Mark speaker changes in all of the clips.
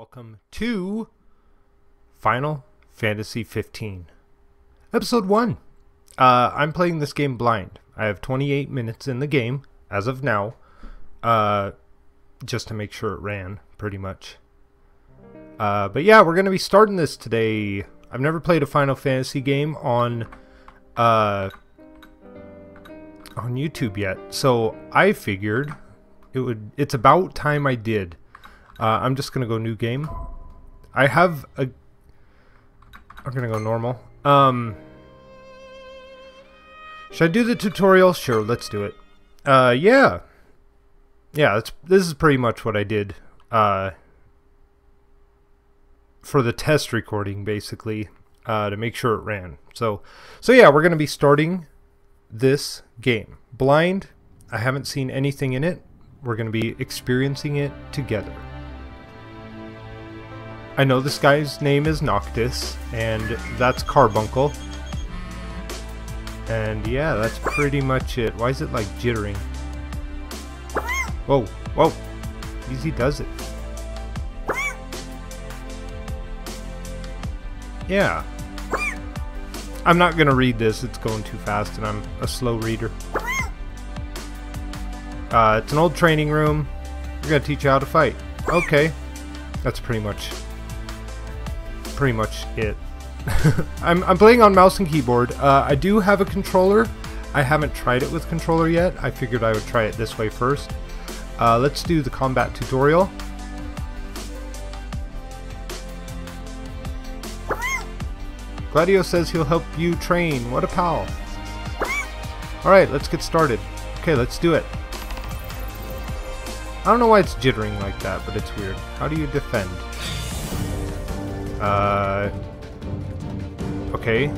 Speaker 1: welcome to Final Fantasy 15, Episode 1. Uh, I'm playing this game blind. I have 28 minutes in the game as of now, uh, just to make sure it ran, pretty much. Uh, but yeah, we're going to be starting this today. I've never played a Final Fantasy game on uh, on YouTube yet, so I figured it would. It's about time I did. Uh, I'm just gonna go new game. I have a. I'm gonna go normal. Um. Should I do the tutorial? Sure, let's do it. Uh, yeah. Yeah, that's, this is pretty much what I did. Uh, for the test recording, basically, uh, to make sure it ran. So, so yeah, we're gonna be starting this game blind. I haven't seen anything in it. We're gonna be experiencing it together. I know this guy's name is Noctis, and that's Carbuncle. And yeah, that's pretty much it. Why is it like jittering? Whoa, whoa. Easy does it. Yeah. I'm not gonna read this, it's going too fast and I'm a slow reader. Uh, it's an old training room. We're gonna teach you how to fight. Okay. That's pretty much pretty much it. I'm, I'm playing on mouse and keyboard. Uh, I do have a controller. I haven't tried it with controller yet. I figured I would try it this way first. Uh, let's do the combat tutorial. Gladio says he'll help you train. What a pal. Alright, let's get started. Okay, let's do it. I don't know why it's jittering like that, but it's weird. How do you defend? Uh... Okay.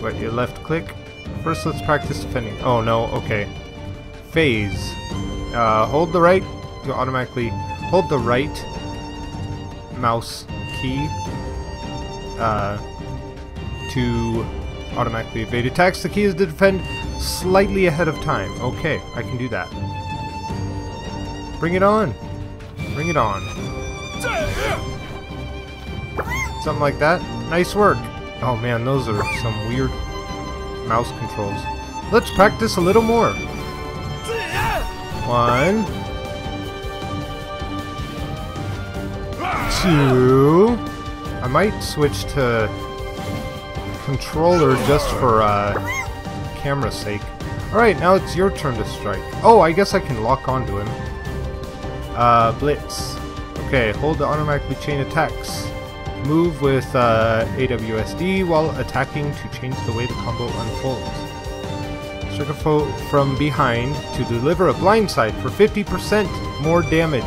Speaker 1: What, you left click? First, let's practice defending. Oh, no, okay. Phase. Uh, hold the right... You automatically... Hold the right mouse key uh, to automatically evade attacks. The key is to defend slightly ahead of time. Okay, I can do that. Bring it on. Bring it on. Something like that. Nice work. Oh man, those are some weird mouse controls. Let's practice a little more. One. Two. I might switch to controller just for uh, camera's sake. Alright, now it's your turn to strike. Oh, I guess I can lock onto him. Uh, Blitz. Okay, hold the automatically chain attacks. Move with uh, AWSD while attacking to change the way the combo unfolds. Circle from behind to deliver a blindside for 50% more damage.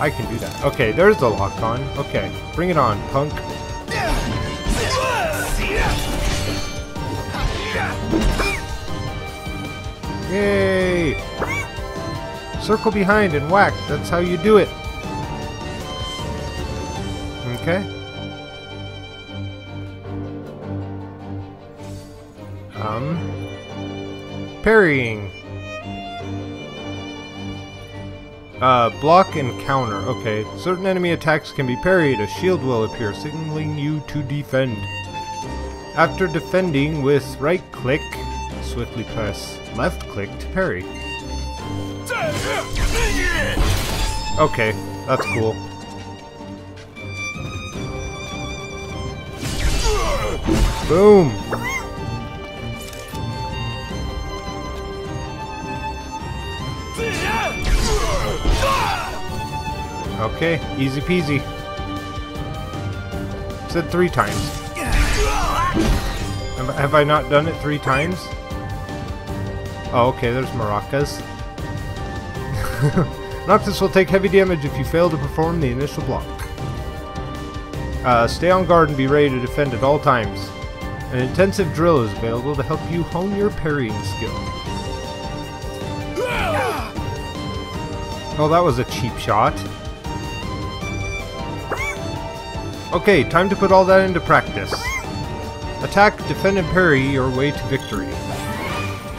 Speaker 1: I can do that. Okay, there's the lock on. Okay, bring it on, punk. Yay! Circle behind and whack. That's how you do it. Okay. Um. Parrying. Uh, block and counter. Okay. Certain enemy attacks can be parried. A shield will appear, signaling you to defend. After defending with right click, swiftly press left click to parry. Okay, that's cool. Boom! Okay, easy peasy. Said three times. Have, I not done it three times? Oh, okay, there's maracas. Noctis will take heavy damage if you fail to perform the initial block. Uh, stay on guard and be ready to defend at all times. An intensive drill is available to help you hone your parrying skill. Oh, that was a cheap shot. Okay, time to put all that into practice. Attack, defend, and parry your way to victory.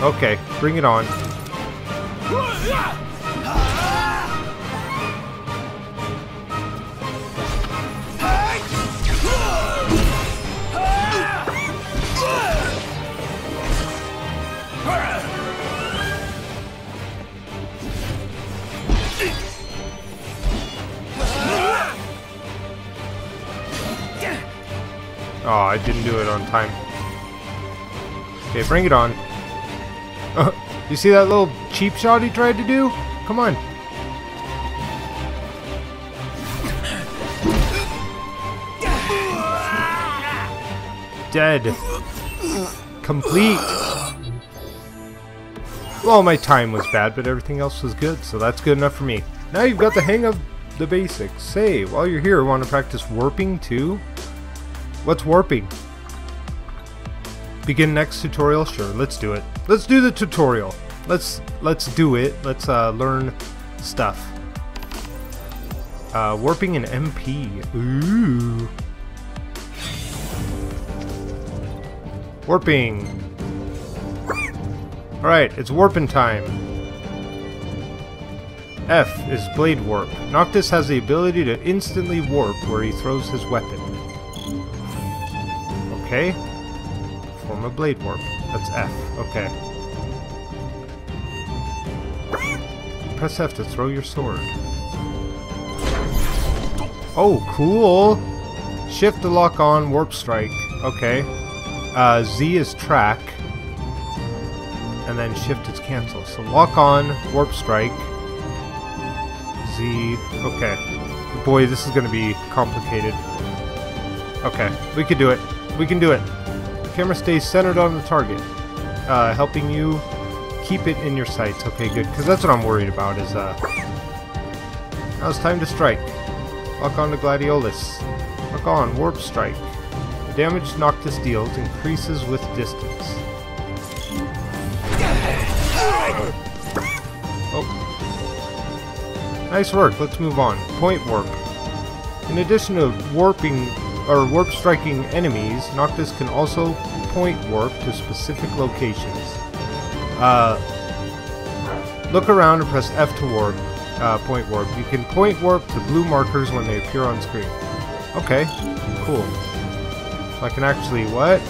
Speaker 1: Okay, bring it on. Time. Okay, bring it on. Uh, you see that little cheap shot he tried to do? Come on. Dead. Complete. Well, my time was bad, but everything else was good, so that's good enough for me. Now you've got the hang of the basics. Say, while you're here, want to practice warping too? What's warping? Begin next tutorial? Sure, let's do it. Let's do the tutorial. Let's let's do it. Let's uh, learn stuff. Uh, warping an MP. Ooh. Warping. Alright, it's warping time. F is Blade Warp. Noctis has the ability to instantly warp where he throws his weapon. Okay. Form a Blade Warp. That's F. Okay. Press F to throw your sword. Oh, cool! Shift to lock on Warp Strike. Okay. Uh, Z is track. And then shift is cancel. So lock on Warp Strike. Z. Okay. Boy, this is going to be complicated. Okay, we can do it. We can do it. Camera stays centered on the target, uh, helping you keep it in your sights. Okay, good, because that's what I'm worried about is, uh... Now it's time to strike. Lock on to Gladiolus. Lock on, Warp Strike. The damage Noctis deals increases with distance. Oh. Nice work, let's move on. Point Warp. In addition to warping or warp striking enemies, Noctis can also point warp to specific locations. Uh, look around and press F to warp, uh, point warp. You can point warp to blue markers when they appear on screen. Okay, cool. So I can actually, what?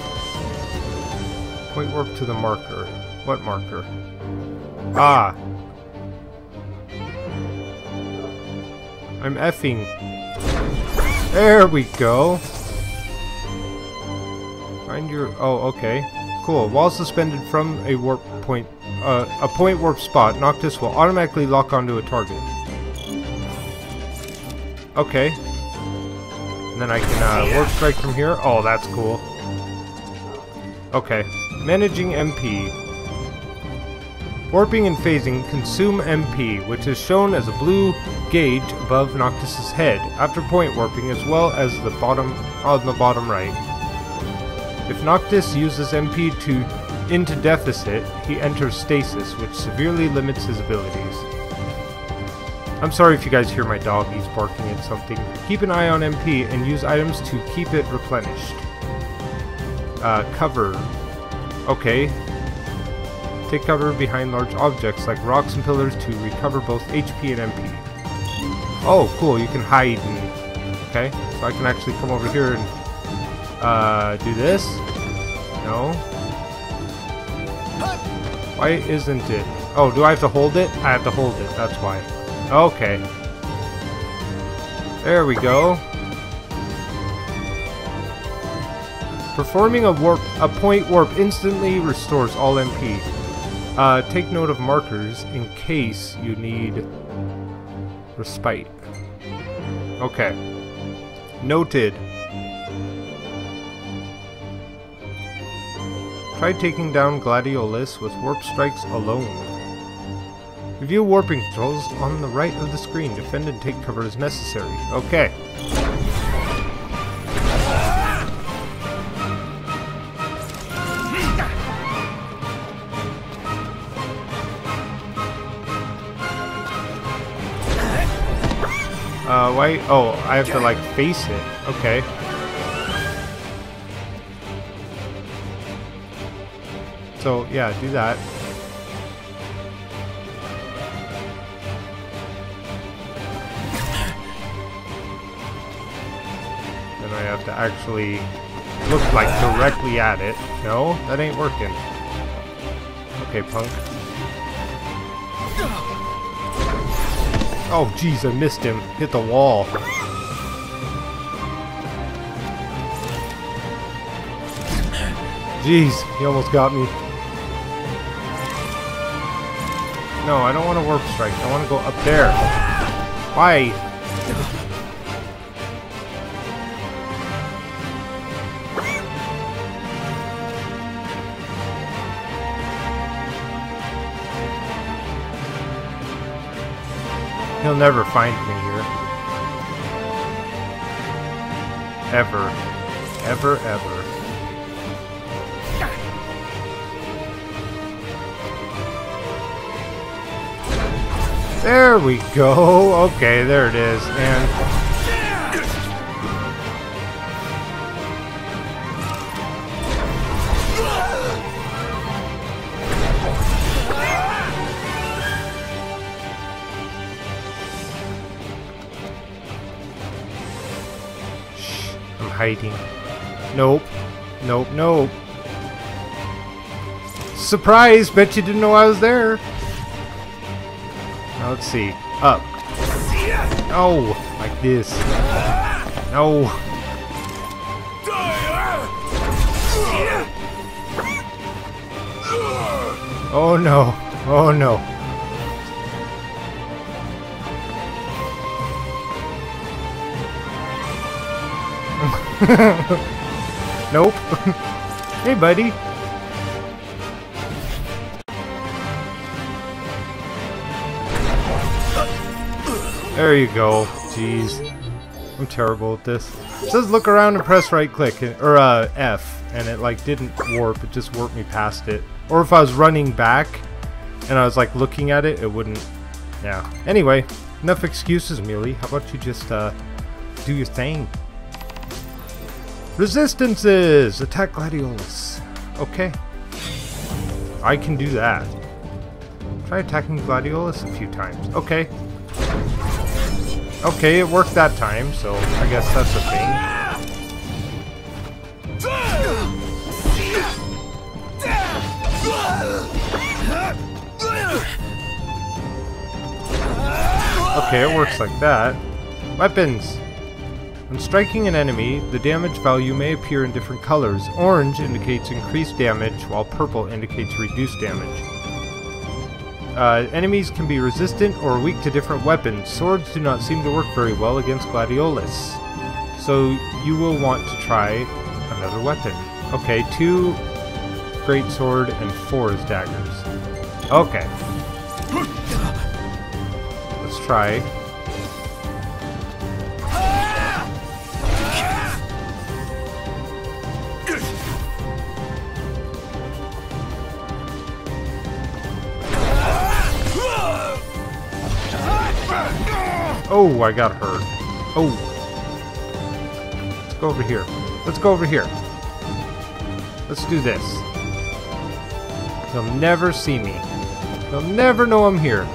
Speaker 1: Point warp to the marker. What marker? Ah, I'm effing. There we go. Find your... Oh, okay. Cool. While suspended from a warp point... Uh, a point warp spot, Noctis will automatically lock onto a target. Okay. And then I can uh, warp strike from here. Oh, that's cool. Okay. Managing MP. Warping and phasing consume MP, which is shown as a blue gauge above Noctis's head after point warping as well as the bottom on the bottom right. If Noctis uses MP to into deficit, he enters stasis, which severely limits his abilities. I'm sorry if you guys hear my dog, he's barking at something. Keep an eye on MP and use items to keep it replenished. Uh, cover. Okay, Take cover behind large objects like rocks and pillars to recover both HP and MP. Oh, cool, you can hide and... Okay, so I can actually come over here and uh, do this. No. Why isn't it? Oh, do I have to hold it? I have to hold it, that's why. Okay. There we go. Performing a warp, a point warp instantly restores all MP. Uh, take note of markers in case you need respite. Okay. Noted. Try taking down Gladiolus with warp strikes alone. Review warping controls on the right of the screen. Defend and take cover as necessary. Okay. Oh, I have to like face it. Okay. So, yeah, do that. Then I have to actually look like directly at it. No, that ain't working. Okay, punk. Oh, jeez, I missed him. Hit the wall. Jeez, he almost got me. No, I don't want to warp strike. I want to go up there. Why? He'll never find me here. Ever. Ever, ever. There we go. Okay, there it is. And hiding. Nope. Nope, nope. Surprise! Bet you didn't know I was there. Now let's see. Up. No! Like this. No! Oh no! Oh no! nope. hey, buddy. There you go. Jeez. I'm terrible at this. It says look around and press right click, or uh, F, and it like didn't warp, it just warped me past it. Or if I was running back, and I was like looking at it, it wouldn't, yeah. Anyway, enough excuses, Mealy. How about you just uh, do your thing? Resistances! Attack Gladiolus. Okay. I can do that. Try attacking Gladiolus a few times. Okay. Okay, it worked that time, so I guess that's a thing. Okay, it works like that. Weapons! When striking an enemy, the damage value may appear in different colors. Orange indicates increased damage, while purple indicates reduced damage. Uh, enemies can be resistant or weak to different weapons. Swords do not seem to work very well against Gladiolus. So you will want to try another weapon. Okay, two great sword and four is daggers. Okay. Let's try. Oh, I got hurt. Oh. Let's go over here. Let's go over here. Let's do this. They'll never see me. They'll never know I'm here.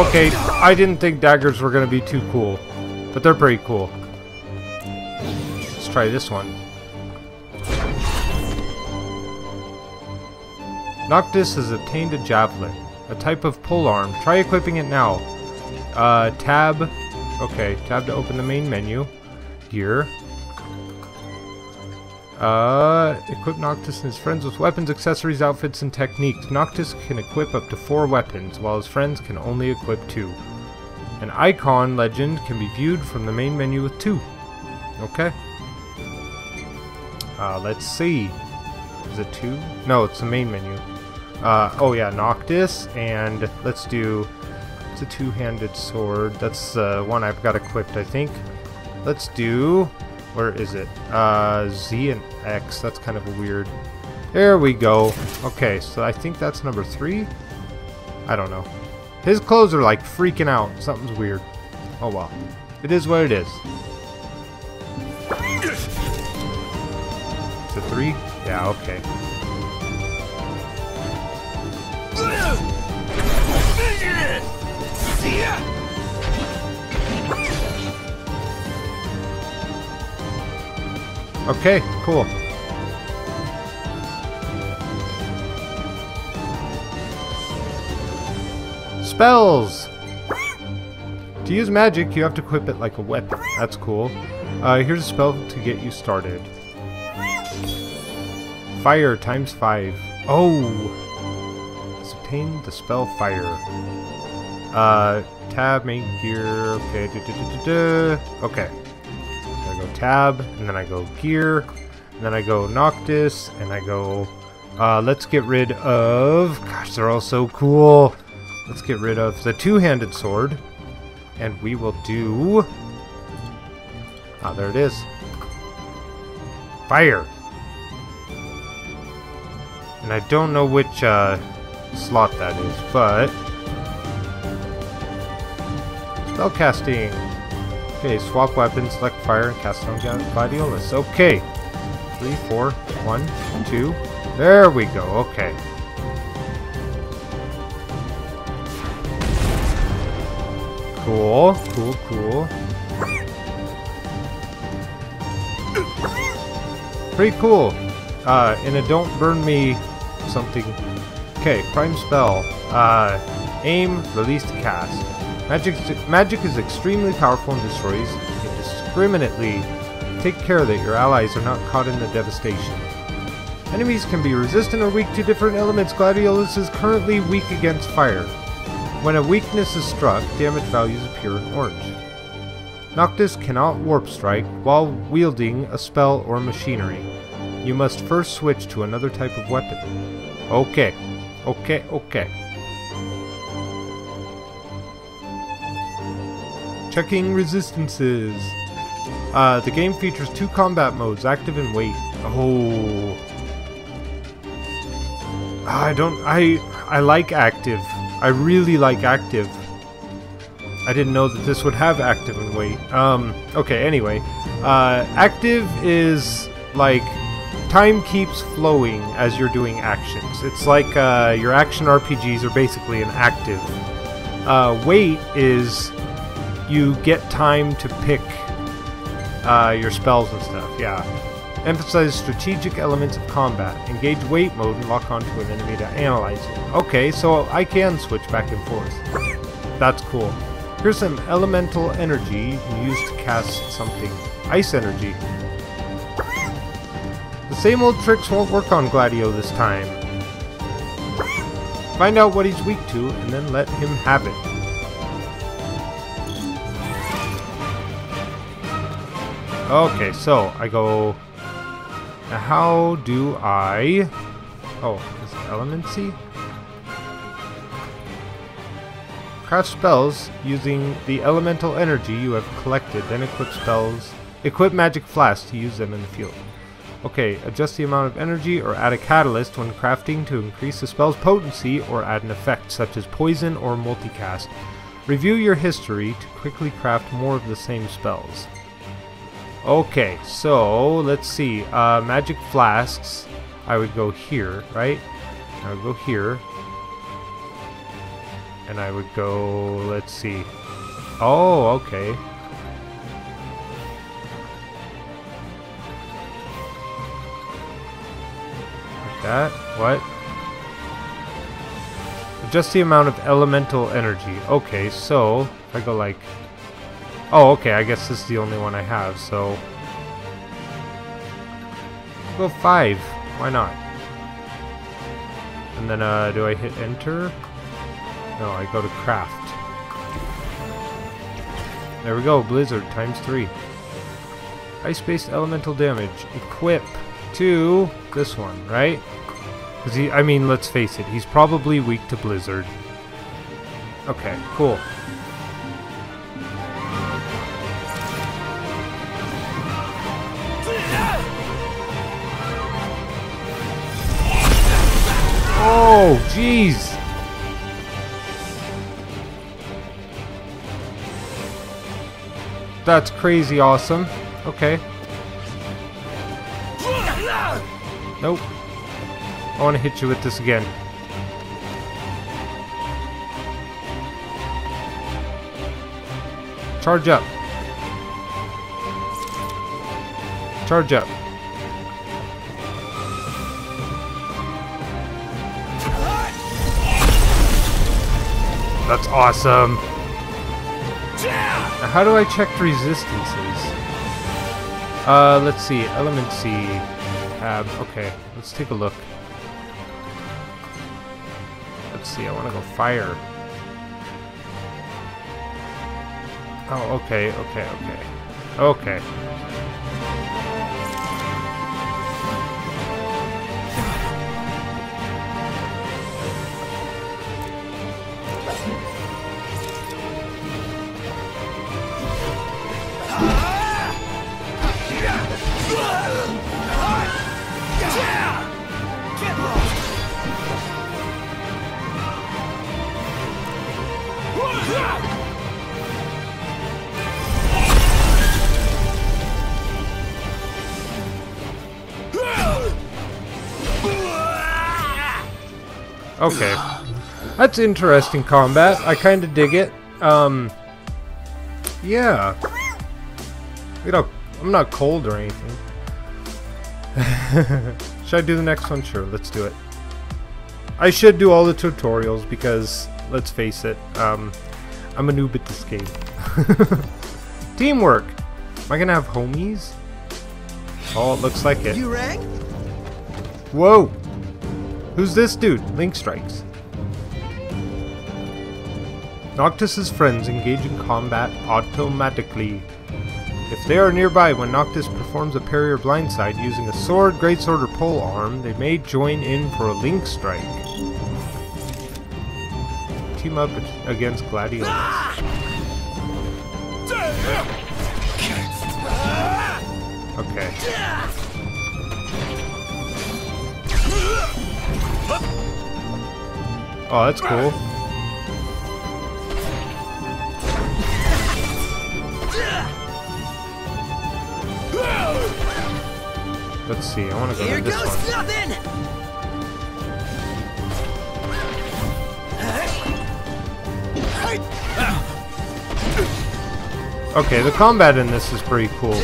Speaker 1: Okay, I didn't think daggers were going to be too cool, but they're pretty cool. Let's try this one. Noctis has obtained a javelin, a type of polearm. Try equipping it now. Uh, tab. Okay, tab to open the main menu. Gear. Uh, equip Noctis and his friends with weapons, accessories, outfits, and techniques. Noctis can equip up to four weapons, while his friends can only equip two. An icon legend can be viewed from the main menu with two. Okay. Uh, let's see. Is it two? No, it's the main menu. Uh, oh yeah, Noctis, and let's do. It's a two-handed sword. That's the uh, one I've got equipped, I think. Let's do. Where is it? Uh, Z and X. That's kind of a weird. There we go. Okay, so I think that's number three. I don't know. His clothes are like freaking out. Something's weird. Oh well. It is what it is. It three? Yeah, okay. Okay, cool. Spells! To use magic, you have to equip it like a weapon. That's cool. Uh, here's a spell to get you started. Fire times 5. Oh! Ascertain the spell fire. Uh, tab, main gear, okay, okay. Tab, and then I go gear, and then I go Noctis, and I go, uh, let's get rid of, gosh, they're all so cool. Let's get rid of the two-handed sword, and we will do, ah, there it is. Fire! And I don't know which, uh, slot that is, but Spellcasting. Okay, swap weapons, select fire, and cast on Gladiolus. Okay. Three, four, one, two. There we go. Okay. Cool, cool, cool. Pretty cool. Uh, in a don't burn me something. Okay, prime spell. Uh, aim, release cast. Magic, magic is extremely powerful and destroys indiscriminately. Take care that your allies are not caught in the devastation. Enemies can be resistant or weak to different elements. Gladiolus is currently weak against fire. When a weakness is struck, damage values appear in orange. Noctis cannot warp strike while wielding a spell or machinery. You must first switch to another type of weapon. Okay. Okay, okay. Checking resistances. Uh, the game features two combat modes, active and wait. Oh. I don't I I like active. I really like active. I didn't know that this would have active and wait. Um okay, anyway. Uh active is like time keeps flowing as you're doing actions. It's like uh, your action RPGs are basically an active. Uh, wait is you get time to pick uh, your spells and stuff, yeah. Emphasize strategic elements of combat. Engage wait mode and lock onto an enemy to analyze it. Okay, so I can switch back and forth. That's cool. Here's some elemental energy you can use to cast something. Ice energy. The same old tricks won't work on Gladio this time. Find out what he's weak to, and then let him have it. Okay, so I go. Now how do I? Oh, is it Elemancy? Craft spells using the elemental energy you have collected, then equip spells. Equip magic flasks to use them in the field. Okay, adjust the amount of energy or add a catalyst when crafting to increase the spell's potency or add an effect such as poison or multicast. Review your history to quickly craft more of the same spells. Okay, so let's see. Uh, magic flasks. I would go here, right? I would go here. And I would go, let's see. Oh, okay. Like that. What? Just the amount of elemental energy. Okay, so I go like Oh, okay, I guess this is the only one I have, so... Go 5. Why not? And then, uh, do I hit enter? No, I go to craft. There we go, Blizzard times 3. Ice-based elemental damage. Equip to this one, right? Because he, I mean, let's face it, he's probably weak to Blizzard. Okay, cool. Oh, jeez. That's crazy awesome. Okay. Nope. I want to hit you with this again. Charge up. Charge up. That's awesome. Now, how do I check resistances? Uh, let's see. Element C. Tab. Okay, let's take a look. Let's see. I want to go fire. Oh, okay, okay, okay. Okay. Okay. That's interesting combat. I kind of dig it. Um, yeah. You know, I'm not cold or anything. should I do the next one? Sure, let's do it. I should do all the tutorials because, let's face it, um, I'm a noob at this game. Teamwork! Am I gonna have homies? Oh, it looks like it.
Speaker 2: You rang?
Speaker 1: Whoa! Who's this dude? Link strikes. Noctis's friends engage in combat automatically. If they are nearby when Noctis performs a parry or blindside using a sword, greatsword, or pole arm, they may join in for a link strike. Team up against Gladiolus. Ah! Okay. Oh, that's cool. Let's see, I want to go
Speaker 2: Here
Speaker 1: to this
Speaker 2: goes
Speaker 1: one.
Speaker 2: nothing!
Speaker 1: Okay, the combat in this is pretty cool.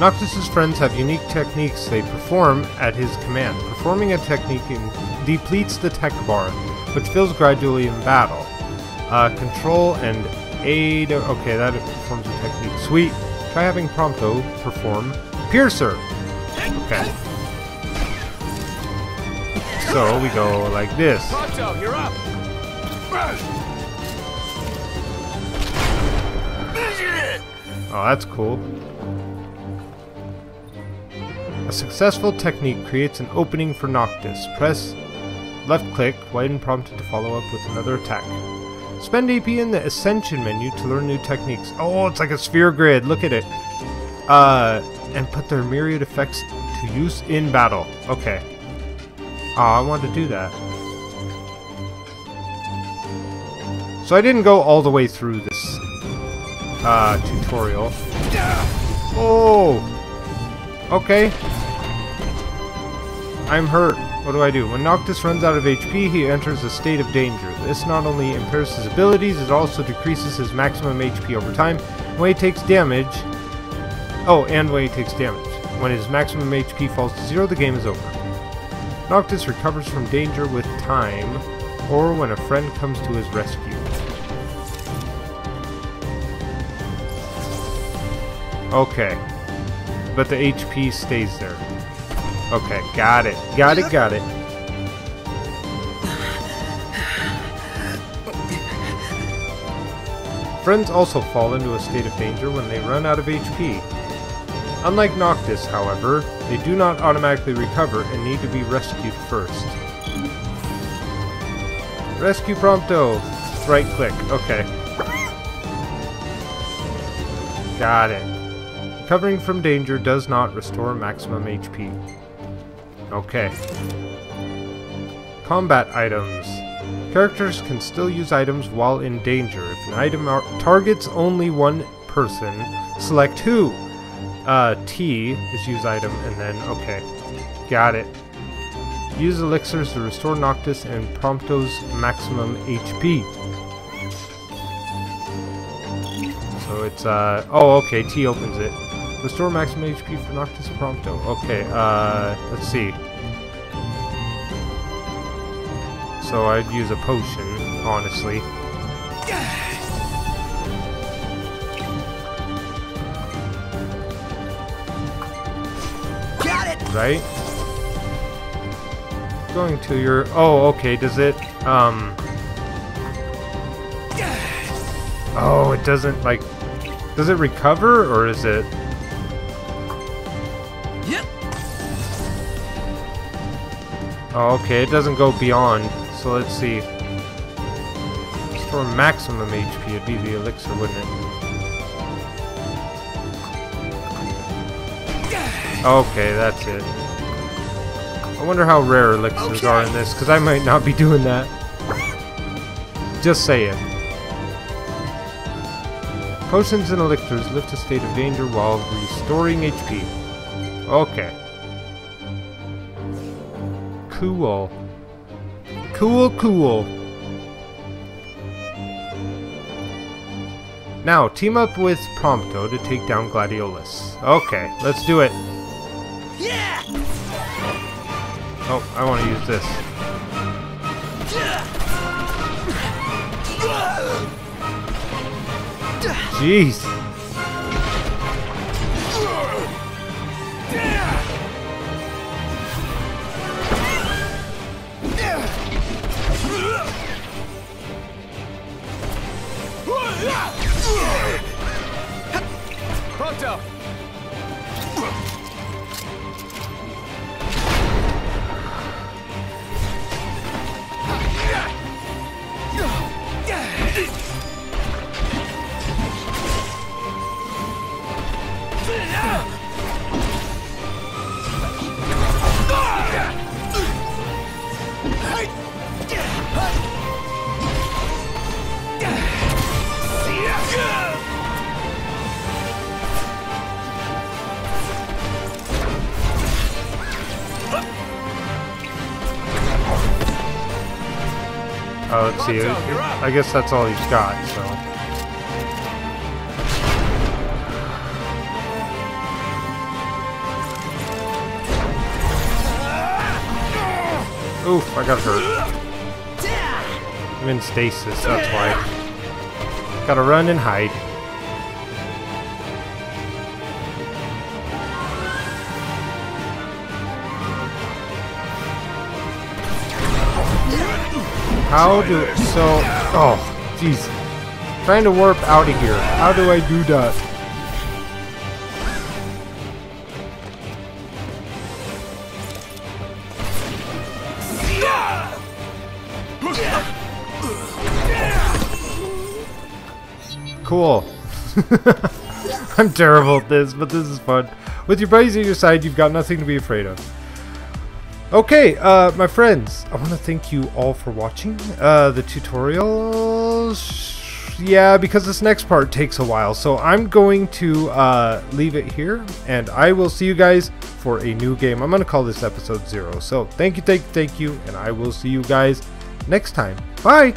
Speaker 1: Noctis's friends have unique techniques they perform at his command. Performing a technique in- depletes the tech bar, which fills gradually in battle. Uh, control and aid. Okay, that performs a technique. Sweet. Try having Prompto perform Piercer. Okay. So we go like this.
Speaker 3: Prompto, you're up.
Speaker 1: Oh, that's cool. A successful technique creates an opening for Noctis. Press left click, widen prompted to follow up with another attack. Spend AP in the Ascension menu to learn new techniques. Oh, it's like a sphere grid. Look at it. Uh, and put their myriad effects to use in battle. Okay. Oh, I want to do that. So I didn't go all the way through this uh, tutorial. Oh! Okay. I'm hurt. What do I do? When Noctis runs out of HP, he enters a state of danger. This not only impairs his abilities, it also decreases his maximum HP over time. When he takes damage... Oh, and when he takes damage. When his maximum HP falls to zero, the game is over. Noctis recovers from danger with time, or when a friend comes to his rescue. Okay. But the HP stays there. Okay, got it. Got it, got it. Friends also fall into a state of danger when they run out of HP. Unlike Noctis, however, they do not automatically recover and need to be rescued first. Rescue Prompto! Oh, right click, okay. Got it. Recovering from danger does not restore maximum HP. Okay. Combat items. Characters can still use items while in danger. If an item targets only one person, select who. Uh, T is use item, and then, okay. Got it. Use elixirs to restore Noctis and Prompto's maximum HP. So it's, uh, oh, okay, T opens it. Restore maximum HP for Noctis Prompto. Okay, uh, let's see. So I'd use a potion, honestly.
Speaker 2: Got it.
Speaker 1: right? Going to your. Oh, okay. Does it? Um. Oh, it doesn't like. Does it recover or is it? Oh, okay. It doesn't go beyond. So let's see. Restore maximum HP. It'd be the elixir, wouldn't it? Okay, that's it. I wonder how rare elixirs are in this, because I might not be doing that. Just saying. Potions and elixirs lift a state of danger while restoring HP. Okay. Cool. Cool, cool. Now, team up with Prompto to take down Gladiolus. Okay, let's do it.
Speaker 2: Yeah.
Speaker 1: Oh, I want to use this. Jeez.
Speaker 2: Prompto.
Speaker 1: Oh, let's. I guess that's all he's got, so. Oof, I got hurt. I'm in stasis, that's why. Gotta run and hide. How do so? Oh, jeez. Trying to warp out of here. How do I do that? Cool. I'm terrible at this, but this is fun. With your buddies at your side, you've got nothing to be afraid of. Okay, uh, my friends, I want to thank you all for watching uh, the tutorials. Yeah, because this next part takes a while, so I'm going to uh, leave it here, and I will see you guys for a new game. I'm going to call this episode zero. So thank you, thank you, thank you, and I will see you guys next time. Bye.